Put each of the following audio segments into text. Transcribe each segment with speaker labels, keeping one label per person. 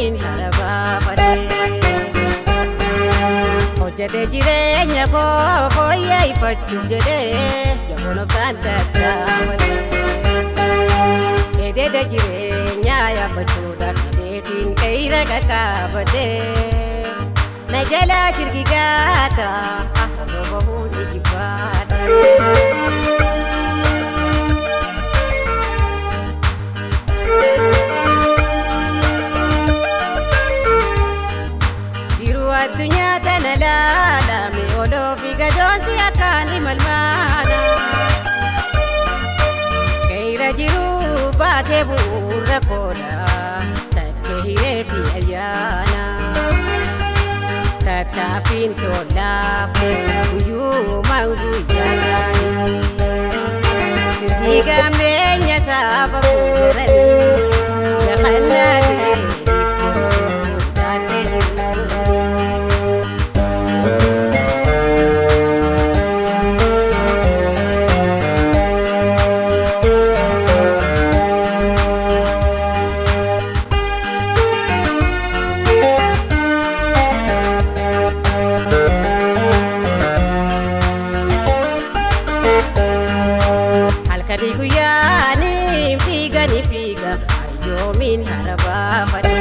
Speaker 1: bin haraba fade Ojede jire nyako foye addunyaa tana laalame oloo fi gadoonsi akkaan imalmaana. Qeeyra jiruu baatee bu'uura koodha takkee hiree fi ayyaana. Tattaafiin tolaaf guyyuu manguyyaarraani. gari guya ni figa ni figa ayo min haraba fade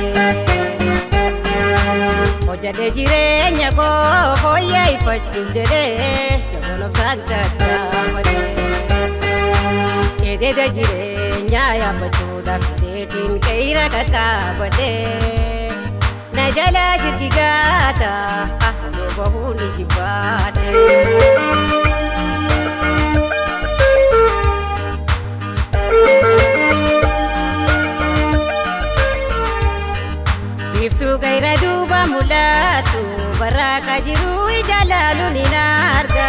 Speaker 1: Moja de jire nyako hoya ifatu jere jagono santa fade Ede de jire nyaya batuda fade tin keira kata fade Najala jitigata ahlo bahuni jibate jiru gaira duuba mul'atu barraa ka jiru ija laaluun hin arga.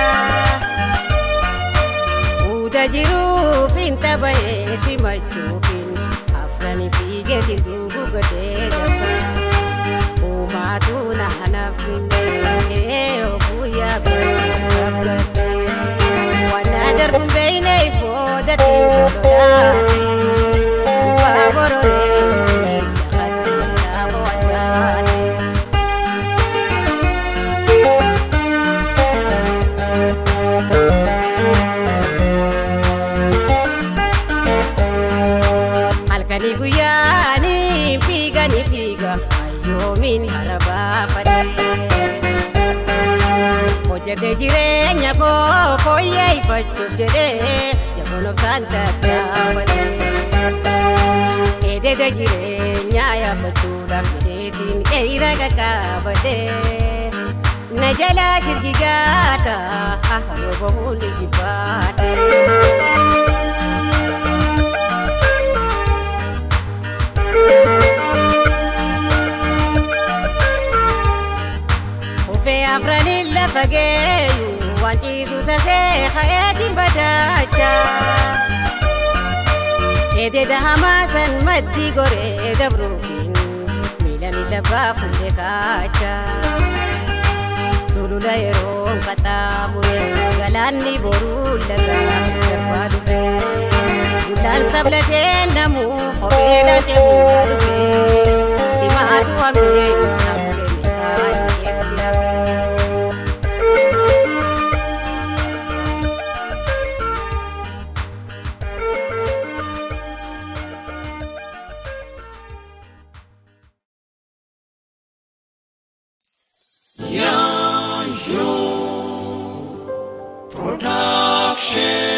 Speaker 1: Uuta jiru finta bahee simachuufin afrani fiigee dirduubu gadee gafa. Uumaatu naanaaf finnee obuyyaa gaggate. Wanna darbuun beeyne ifoodate lolaate. Baaboroon. Ayyoomiin harabaafadhee hojjatee jireenya koo fooyyeffachuuf jedhee jaboonoftaan tattaafadhee edeeda jireenyaa yaabbachuudhaaf hidheetiin qeeyra qaqqaabadhee na jalaa shirgi gaata hafaloo bahuun ni jibbaate. Ufee afraniin lafa geeyu waan ciisu sasee hayeetiin badaacha. Edeeda hamaa san maddii goree dabruufin miilani labbaa fuudhee kaacha. Sulula yeroo qaxxaamure galaanni boruu lagaa darbaa dhufe. Guddaan Young Production.